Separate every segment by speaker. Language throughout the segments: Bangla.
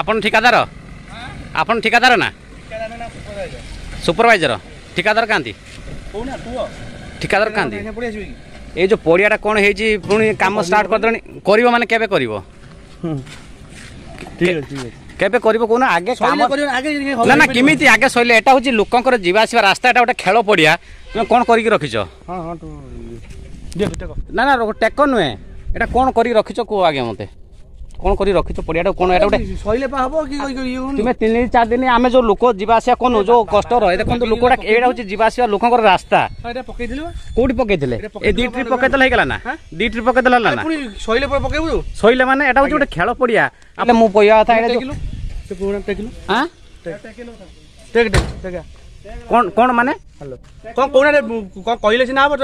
Speaker 1: ଆପଣ ଠିକାଦାର ଆପଣ ଠିକାଦାର ନା ସୁପରଭାଇଜର ଠିକାଦାର କାହାନ୍ତି ଠିକାଦାର କାହାନ୍ତି ଏଇ ଯେଉଁ ପଡ଼ିଆଟା କ'ଣ ହେଇଛି ପୁଣି କାମ ଷ୍ଟାର୍ଟ କରିଦେଲେଣି କରିବ ମାନେ କେବେ କରିବ কেবে করব কোন আগে
Speaker 2: কাম না না কিমিতি আগে সইলে
Speaker 1: এটা হচ্ছে লোকঙ্কর যা আসবা রাস্তা এটা গোটে খেল পড়িয়া তুমি কোন করিকি রখিছ না না টেক নুহে এটা কোন করিকি
Speaker 2: রখিছ কুহ আগে
Speaker 1: মতে কোন
Speaker 2: করি
Speaker 1: রখিছো পড়িয়াটা কোন এটা গোটে সইলে পা হবো কি তুমি তিন
Speaker 2: দিন চার দিন আমি যে
Speaker 1: লোক যা আসিয়া কোন যে কষ্ট রয়ে দেখুন লোকটা এটা হচ্ছে যা
Speaker 2: আসিয়া লোকর রাস্তা কোটি
Speaker 1: পকাইলে
Speaker 2: এই দুই ট্রিপ
Speaker 1: পকাইলে হয়ে গেল
Speaker 2: না দুই ট্রিপ পকাইলে হল না সইলে পরে পকাইবু সইলে মানে
Speaker 1: এটা হচ্ছে গোটে খেল পড়িয়া
Speaker 2: আপনি
Speaker 1: মু
Speaker 2: পইয়া কথা এটা
Speaker 1: দেখিলু তো
Speaker 2: প্রোগ্রাম দেখিলু হ্যাঁ দেখিলু দেখ দেখ দেখ কোন মানে কোন কোন কইলে
Speaker 1: সিনা হবো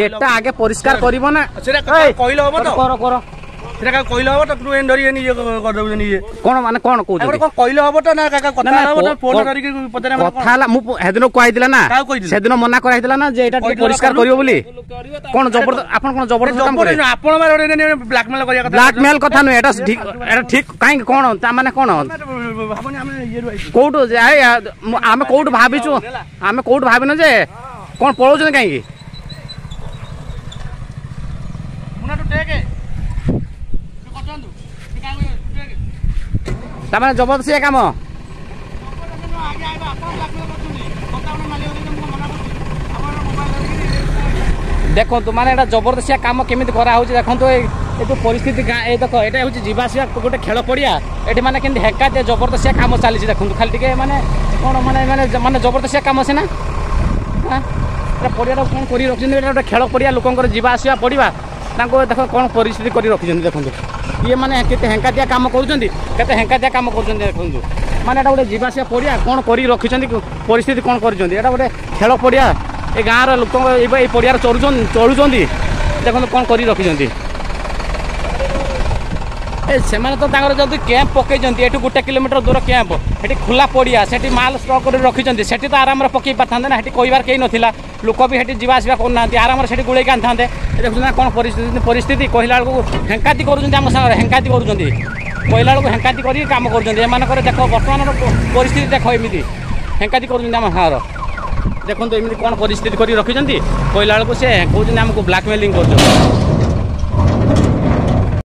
Speaker 1: সেটা
Speaker 2: আগে
Speaker 1: পরিষ্কার
Speaker 2: করিব না সেটা কইলে হবো তো করো করো
Speaker 1: এটা
Speaker 2: কাকা কইলে
Speaker 1: হবটা
Speaker 2: তুমি
Speaker 1: এন
Speaker 2: ধরি নিজে
Speaker 1: করদবু নিজে কোন মানে কোন কইতে
Speaker 2: এটা কোন
Speaker 1: কইলে হবটা না কাকা কথা হবটা ফোন
Speaker 2: ধরি
Speaker 1: পদারে
Speaker 2: কথা
Speaker 1: হলা মু হেদিন কই দিলা না সেদিন মনা করা
Speaker 2: হইদিলা না যে এটা
Speaker 1: পরিষ্কার করিও বলি কোন জবরদস্ত আপন কোন জবরদস্ত কাম করে আপন মার
Speaker 2: ব্ল্যাকমেল করিয়া কথা ব্ল্যাকমেল
Speaker 1: কথা নয় এটা ঠিক এটা ঠিক কাই কোন তা মানে কোন কোউটু আমি কোউটু ভাবিছু
Speaker 2: আমি কোউটু ভাবিনু যে কোন পড়াউছন কাই
Speaker 1: ତାମାନେ ଜବରଦସ୍ତି କାମ ଦେଖନ୍ତୁ ମାନେ ଏଇଟା ଜବରଦସ୍ତିଆ କାମ କେମିତି କରାହେଉଛି ଦେଖନ୍ତୁ ଏ ଯେଉଁ ପରିସ୍ଥିତି ଗାଁ ଏ ଦେଖ ଏଇଟା ହେଉଛି ଯିବା ଆସିବା ଗୋଟେ ଖେଳ ପଡ଼ିଆ ଏଠି ମାନେ କେମିତି ହେକାତିଆ ଜବରଦସ୍ତିଆ କାମ ଚାଲିଛି ଦେଖନ୍ତୁ ଖାଲି ଟିକେ ମାନେ କ'ଣ ମାନେ ମାନେ ମାନେ ଜବରଦସ୍ତିଆ କାମ ସିନା ଏଇଟା ପଡ଼ିଆଟା କ'ଣ କରି ରଖିଛନ୍ତି ଏଇଟା ଗୋଟେ ଖେଳ ପଡ଼ିଆ ଲୋକଙ୍କର ଯିବା ଆସିବା ପଡ଼ିବା ତାଙ୍କୁ ଦେଖ କ'ଣ ପରିସ୍ଥିତି କରି ରଖିଛନ୍ତି ଦେଖନ୍ତୁ ଇଏ ମାନେ କେତେ ହେଙ୍କାତିଆ କାମ କରୁଛନ୍ତି କେତେ ହେଙ୍କାତିଆ କାମ କରୁଛନ୍ତି ଦେଖନ୍ତୁ ମାନେ ଏଇଟା ଗୋଟେ ଯିବା ଆସିବା ପଡ଼ିଆ କ'ଣ କରି ରଖିଛନ୍ତି ପରିସ୍ଥିତି କ'ଣ କରିଛନ୍ତି ଏଇଟା ଗୋଟେ ଖେଳ ପଡ଼ିଆ ଏ ଗାଁର ଲୋକଙ୍କ ଏବେ ଏଇ ପଡ଼ିଆରେ ଚଳୁଛନ୍ତି ଚଳୁଛନ୍ତି ଦେଖନ୍ତୁ କ'ଣ କରି ରଖିଛନ୍ତି ସେମାନେ ତ ତାଙ୍କର ଯଦି କ୍ୟାମ୍ପ ପକେଇଛନ୍ତି ଏଠୁ ଗୋଟେ କିଲୋମିଟର ଦୂର କ୍ୟାମ୍ପ ସେଠି ଖୋଲା ପଡ଼ିଆ ସେଠି ମାଲ ଷ୍ଟକ୍ କରି ରଖିଛନ୍ତି ସେଠି ତ ଆରାମରେ ପକେଇ ପାରିଥାନ୍ତେ ନା ସେଠି କହିବାର କେହି ନଥିଲା ଲୋକ ବି ସେଠି ଯିବା ଆସିବା କରୁନାହାନ୍ତି ଆରାମରେ ସେଠି ଗୋଳେଇକି ଆଣିଥାନ୍ତେ ଦେଖୁଛନ୍ତି ନା କ'ଣ ପରିସ୍ଥିତି ପରିସ୍ଥିତି କହିଲା ବେଳକୁ ହେଙ୍କାତି କରୁଛନ୍ତି ଆମ ସାଙ୍ଗରେ ହେଙ୍କାତି କରୁଛନ୍ତି କହିଲା ବେଳକୁ ହେଙ୍କାତି କରିକି କାମ କରୁଛନ୍ତି ଏମାନଙ୍କର ଦେଖ ବର୍ତ୍ତମାନର ପରିସ୍ଥିତି ଦେଖ ଏମିତି ହେଙ୍କାତି କରୁଛନ୍ତି ଆମ ସାଙ୍ଗର ଦେଖନ୍ତୁ ଏମିତି କ'ଣ ପରିସ୍ଥିତି କରି ରଖିଛନ୍ତି କହିଲା ବେଳକୁ ସେ କହୁଛନ୍ତି ଆମକୁ ବ୍ଲାକ୍ମେଲିଂ କରୁଛନ୍ତି